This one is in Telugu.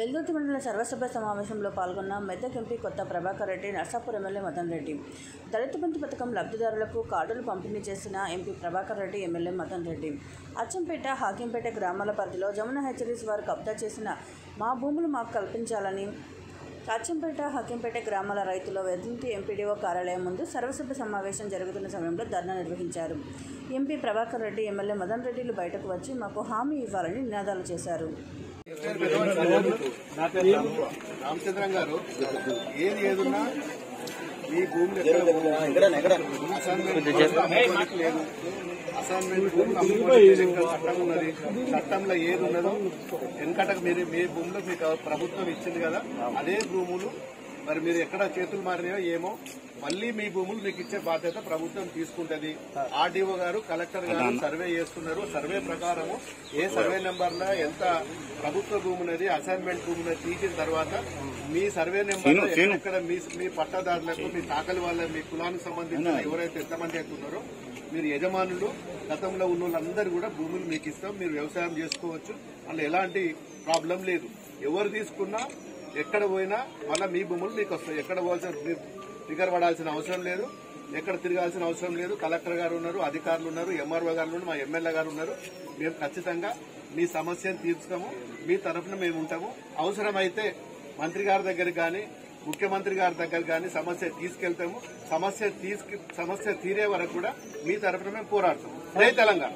వెల్దుర్తి మండల సర్వసభ్య సమావేశంలో పాల్గొన్న మెదక్ ఎంపీ కొత్త ప్రభాకర్ రెడ్డి నర్సాపూర్ ఎమ్మెల్యే మదన్ రెడ్డి. దళిత బంధు పథకం లబ్ధిదారులకు కార్డులు పంపిణీ చేసిన ఎంపీ ప్రభాకర్ రెడ్డి ఎమ్మెల్యే మదన్ రెడ్డి. అచ్చంపేట హాకింపేట గ్రామాల పరిధిలో జమున హెచ్చరీస్ వారు కబ్జా చేసిన మా భూములు మాకు కల్పించాలని అచ్చంపేట హకింపేట గ్రామాల రైతులు వెదంతి ఎంపీడీఓ కార్యాలయం ముందు సర్వసభ్య సమావేశం జరుగుతున్న సమయంలో ధర్నా నిర్వహించారు. ఎంపీ ప్రభాకర్ రెడ్డి ఎమ్మెల్యే మదన్ రెడ్డిలు బయటకు వచ్చి మాకు హామీ ఇవ్వాలని నినాదాలు చేశారు. రామచంద్రం గారు ఏది ఏదున్నా మీ భూములు అసైన్మెంట్ లేదు. అసైన్మెంట్ ఉన్నది. చట్టంలో ఏది ఉన్నదో వెనకటకు మీరు మీ భూములు మీకు ప్రభుత్వం ఇచ్చింది కదా అదే భూములు మరి మీరు ఎక్కడ చేతులు మారినాయో ఏమో మళ్ళీ మీ భూములు మీకు ఇచ్చే బాధ్యత ప్రభుత్వం తీసుకుంటది. ఆర్డీఓ గారు కలెక్టర్ గారు సర్వే చేస్తున్నారు. సర్వే ప్రకారము ఏ సర్వే నెంబర్లో ఎంత ప్రభుత్వ భూమి ఉన్నది అసైన్మెంట్ భూమి ఉన్నది తీసిన తర్వాత మీ సర్వే నెంబర్ ఎక్కడ మీ మీ పట్టాదారులకు మీ తాకలి వాళ్ళ మీ కులానికి సంబంధించిన ఎవరైతే ఎంతమంది అయితే ఉన్నారో మీరు యజమానులు గతంలో ఉన్న వాళ్ళందరూ కూడా భూములు మీకు ఇస్తాం మీరు వ్యవసాయం చేసుకోవచ్చు. అందులో ఎలాంటి ప్రాబ్లం లేదు. ఎవరు తీసుకున్నా ఎక్కడ పోయినా మళ్ళీ మీ భూములు మీకు వస్తాయి. ఎక్కడ పోవాల్సిన మీరు ఫిగర్ పడాల్సిన అవసరం లేదు. ఎక్కడ తిరగాల్సిన అవసరం లేదు. కలెక్టర్ గారు ఉన్నారు అధికారులు ఉన్నారు ఎంఆర్ఓ గారు ఉన్నారు మా ఎమ్మెల్యే గారు ఉన్నారు. మేము ఖచ్చితంగా మీ సమస్యను తీర్చుతాము మీ తరఫున మేము ఉంటాము. అవసరమైతే మంత్రి గారి దగ్గర కానీ ముఖ్యమంత్రి గారి దగ్గర కానీ సమస్య తీసుకెళ్తాము. సమస్య తీసుకు సమస్య తీరే వరకు కూడా మీ తరఫున మేము పోరాడతాము. జై తెలంగాణ.